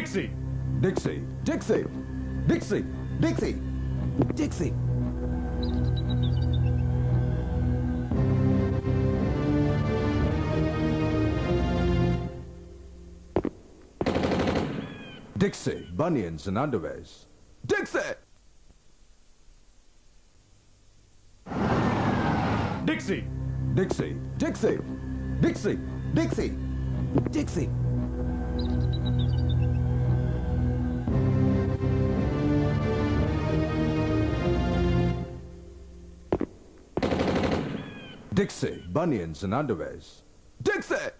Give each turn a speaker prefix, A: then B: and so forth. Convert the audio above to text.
A: Dixcy.
B: Dixcy. Dixcy. Dixcy. Dixcy. Dixcy. Dixcy. Bunions and underwears. Dixcy.
A: Dixcy.
B: Dixcy. Dixcy. Dixcy. Dixcy. Dixcy. Dixcy. Bunions and underwears. Dixcy.